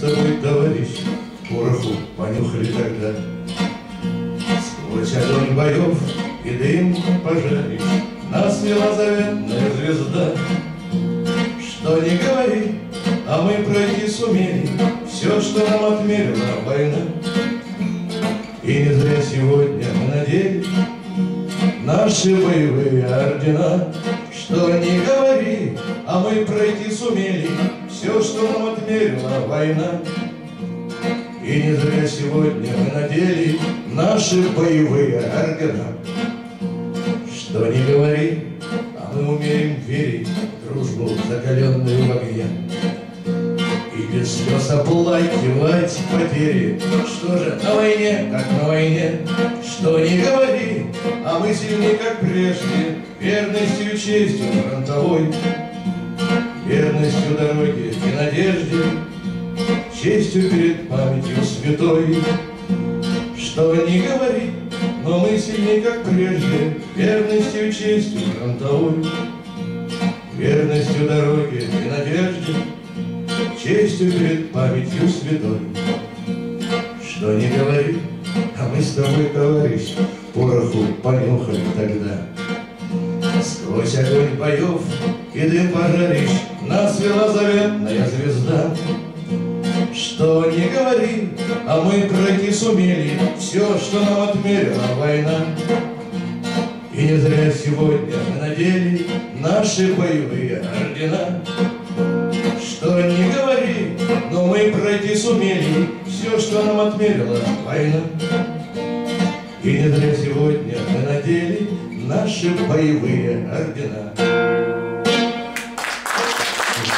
тобой, товарищ, пороху понюхали тогда. Сквозь огонь боев и дым пожарищ Нас вела заветная звезда. Что не говори, а мы пройти сумели Все, что нам отмерила война. И не зря сегодня мы надели Наши боевые ордена. Что не говори, а мы пройти сумели Все, что нам отмерила война. И не зря сегодня мы надели Наши боевые ордена. Что не говори, а мы умеем верить в Дружбу, закаленную в огне. И без слез оплакивать потери. Что же на войне, как на войне, Что не говори, а мы сильны, как прежде, Верностью и честью фронтовой, Верностью дороге и надежде, Честью перед памятью святой. Что не говори, но мы сильны, как прежде, Верностью и честью фронтовой, Верностью дороге и надежде, Честью перед памятью святой. Что не говори, а мы с тобой, товарищ, Пороху понюхали тогда. Сквозь огонь боев и дым пожарищ Нас вела заветная звезда. Что не говори, а мы пройти сумели Все, что нам отмерила война. И не зря сегодня мы надели Наши боевые ордена. Что не говори, но мы пройти сумели Все, что нам отмерила война. И не зря сегодня мы надели Наши боевые ордена.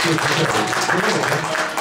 You.